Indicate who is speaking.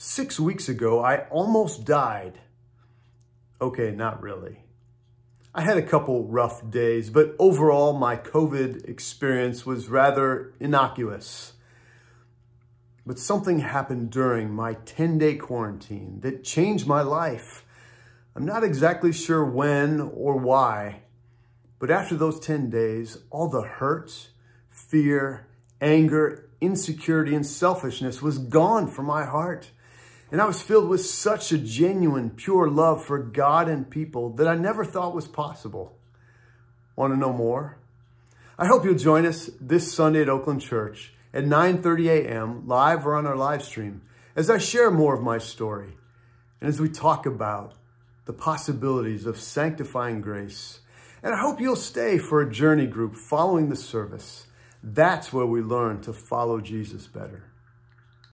Speaker 1: Six weeks ago, I almost died. Okay, not really. I had a couple rough days, but overall, my COVID experience was rather innocuous. But something happened during my 10-day quarantine that changed my life. I'm not exactly sure when or why, but after those 10 days, all the hurt, fear, anger, insecurity, and selfishness was gone from my heart. And I was filled with such a genuine, pure love for God and people that I never thought was possible. Want to know more? I hope you'll join us this Sunday at Oakland Church at 9.30 a.m. live or on our live stream as I share more of my story and as we talk about the possibilities of sanctifying grace. And I hope you'll stay for a journey group following the service. That's where we learn to follow Jesus better.